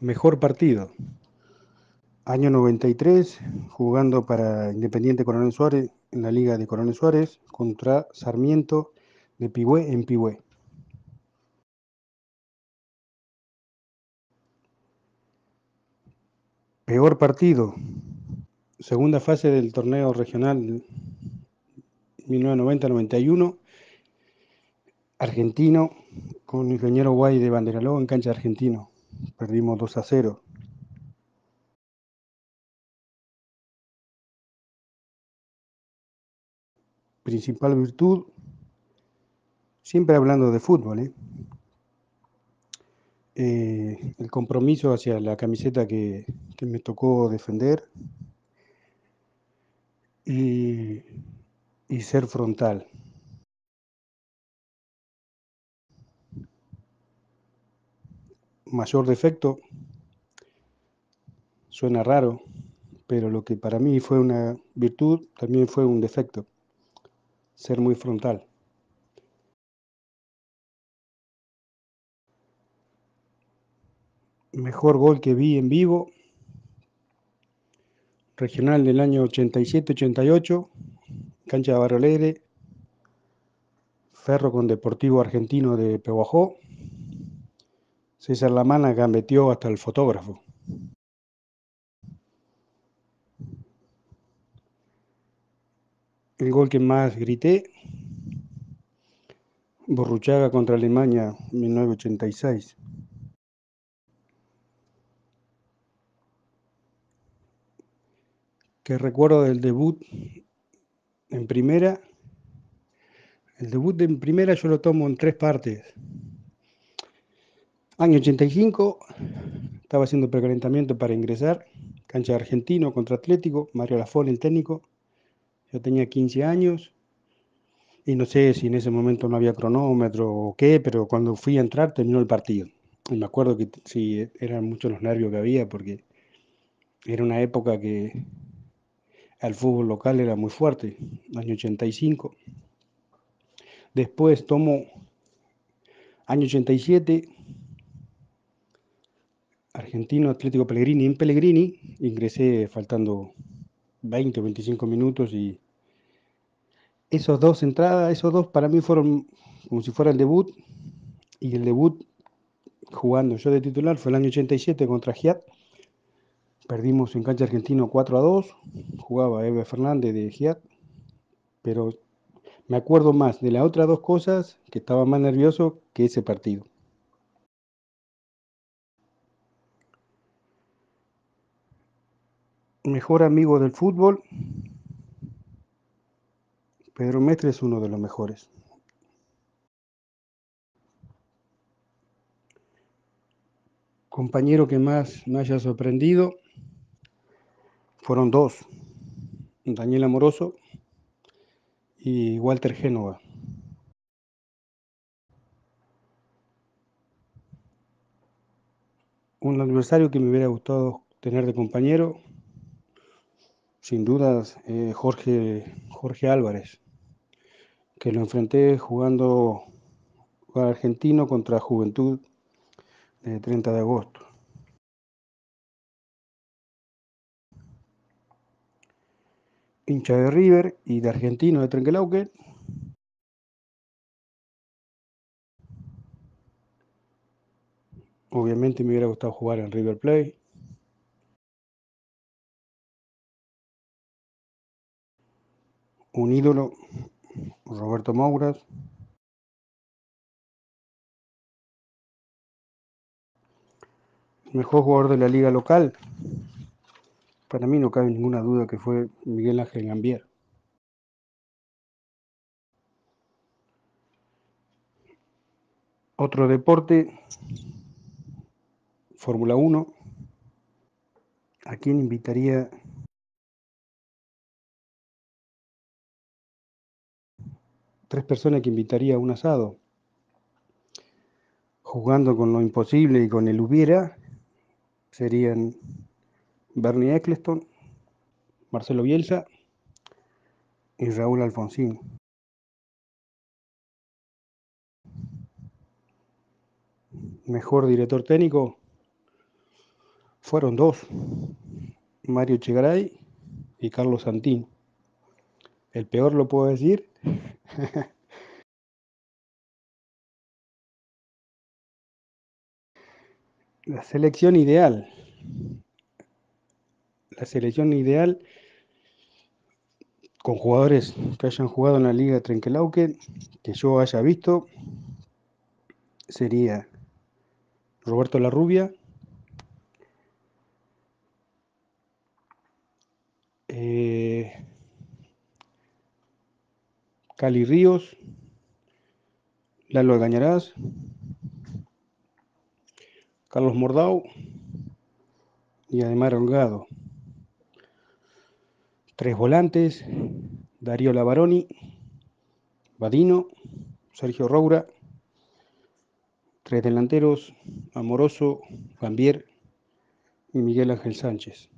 Mejor partido. Año 93, jugando para Independiente Coronel Suárez en la Liga de Coronel Suárez contra Sarmiento de Pigüé en Pigüé. Peor partido. Segunda fase del torneo regional 1990-91. Argentino con Ingeniero Guay de Banderaló en cancha argentino. Perdimos 2 a 0. Principal virtud, siempre hablando de fútbol, ¿eh? Eh, el compromiso hacia la camiseta que, que me tocó defender y, y ser frontal. Mayor defecto, suena raro, pero lo que para mí fue una virtud también fue un defecto, ser muy frontal. Mejor gol que vi en vivo, regional del año 87-88, cancha de Barrio Alegre, Ferro con Deportivo Argentino de Pehuajó, César Lamana gambeteó hasta el fotógrafo. El gol que más grité, Borruchaga contra Alemania 1986. que recuerdo del debut en primera. El debut en primera yo lo tomo en tres partes. Año 85, estaba haciendo precalentamiento para ingresar, cancha de argentino contra Atlético, Mario Lafón el técnico. Yo tenía 15 años y no sé si en ese momento no había cronómetro o qué, pero cuando fui a entrar terminó el partido. Y me acuerdo que sí, eran muchos los nervios que había porque era una época que el fútbol local era muy fuerte, año 85. Después tomo año 87, Argentino Atlético Pellegrini en Pellegrini, ingresé faltando 20 o 25 minutos y esos dos entradas, esos dos para mí fueron como si fuera el debut y el debut jugando yo de titular fue el año 87 contra Giat Perdimos en cancha argentino 4 a 2, jugaba Eve Fernández de Giat, pero me acuerdo más de las otras dos cosas que estaba más nervioso que ese partido. Mejor amigo del fútbol, Pedro Mestre es uno de los mejores. Compañero que más me haya sorprendido, fueron dos, Daniel Amoroso y Walter Génova. Un adversario que me hubiera gustado tener de compañero, sin dudas, eh, Jorge, Álvarez, que lo enfrenté jugando argentino contra Juventud de 30 de agosto. hincha de River y de Argentino de Trenquelauque. Obviamente me hubiera gustado jugar en River Plate. Un ídolo, Roberto Mauras. Mejor jugador de la liga local, para mí no cabe ninguna duda que fue Miguel Ángel Gambier. Otro deporte, Fórmula 1. ¿A quién invitaría? Tres personas que invitaría a un asado. Jugando con lo imposible y con el hubiera, serían Bernie Eccleston, Marcelo Bielsa y Raúl Alfonsín. Mejor director técnico, fueron dos, Mario Chegaray y Carlos Santín. El peor lo puedo decir. la selección ideal. La selección ideal con jugadores que hayan jugado en la Liga Trenquelauque, que yo haya visto, sería Roberto Larrubia, eh, Cali Ríos, Lalo Gañarás, Carlos Mordau y Ademar Holgado. Tres volantes, Darío Lavaroni, Badino, Sergio Roura. Tres delanteros, Amoroso, Gambier y Miguel Ángel Sánchez.